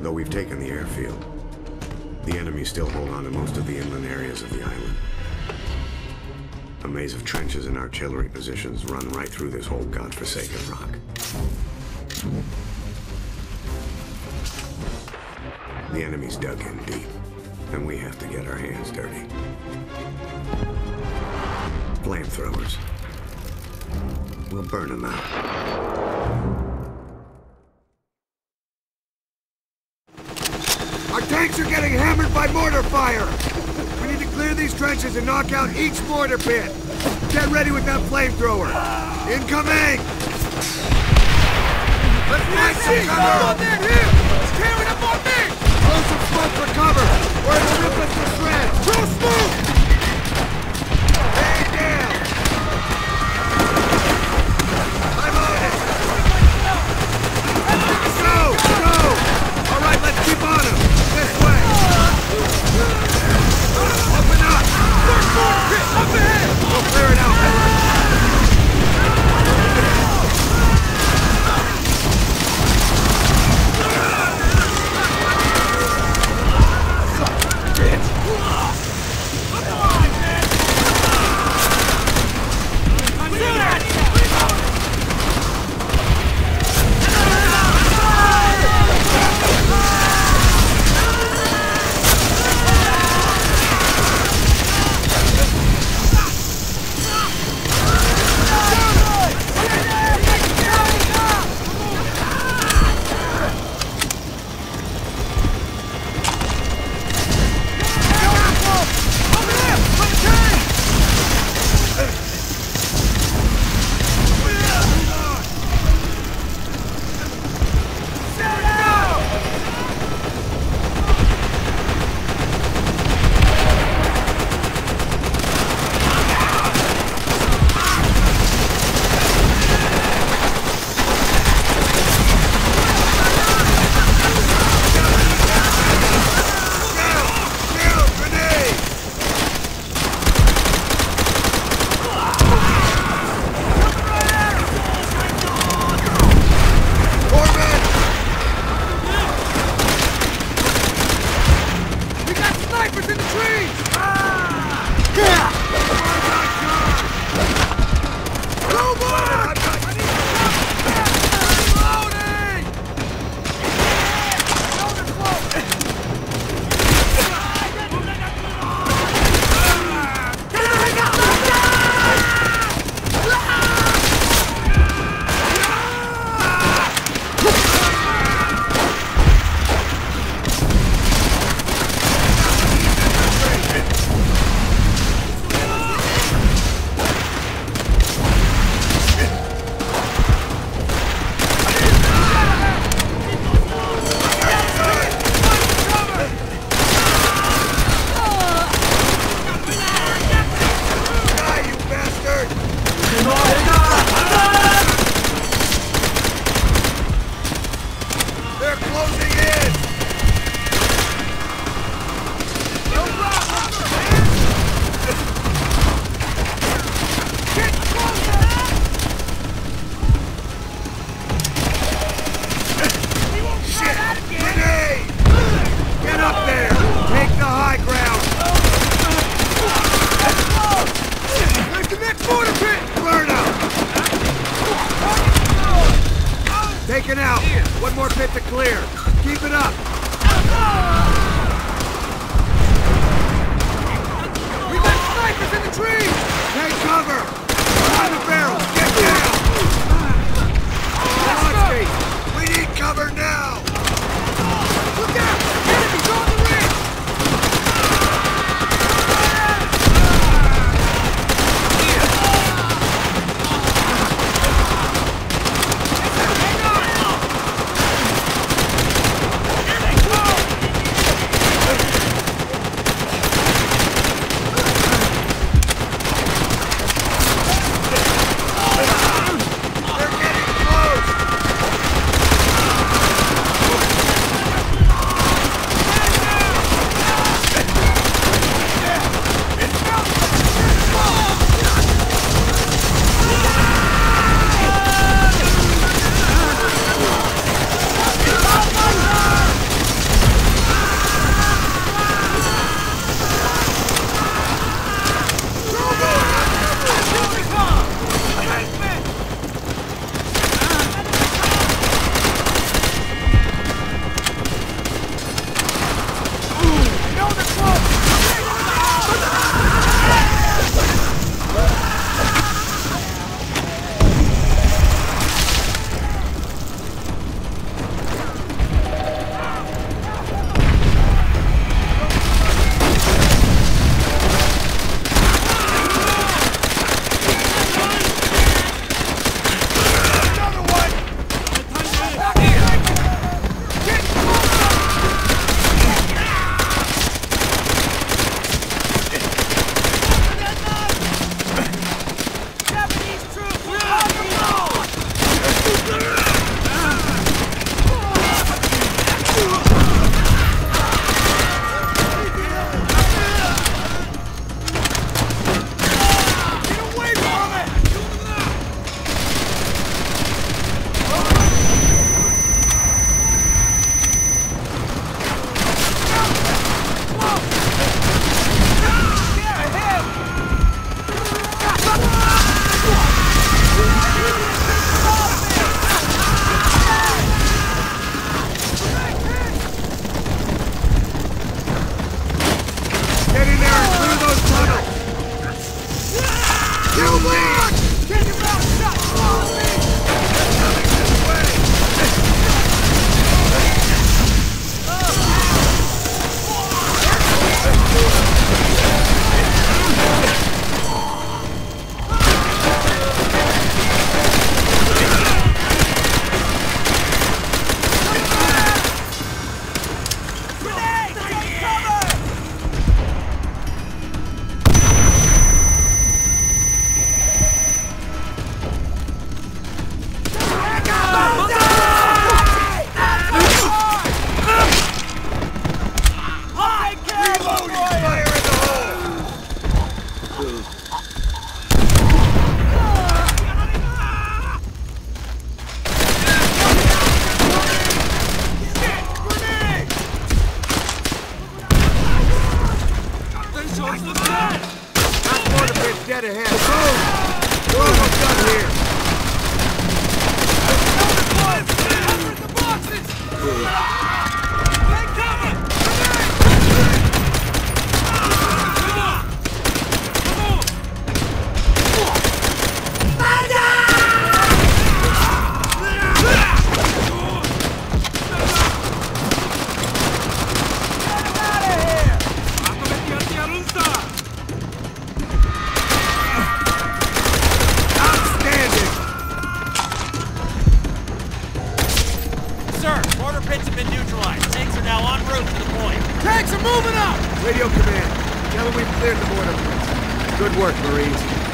Though we've taken the airfield, the enemy still hold on to most of the inland areas of the island. A maze of trenches and artillery positions run right through this whole godforsaken rock. The enemy's dug in deep, and we have to get our hands dirty. Flamethrowers. We'll burn them out. Our tanks are getting hammered by mortar fire! We need to clear these trenches and knock out each mortar pit! Get ready with that flamethrower! Incoming! Let's find some cover! Mortar pit! Burn them! Taken out! One more pit to clear! Keep it up! We got snipers in the trees! Take cover! Behind the barrels! Get down! We need cover now! Boom. moving up! Radio command. Tell them we've cleared the border. Good work, Marines.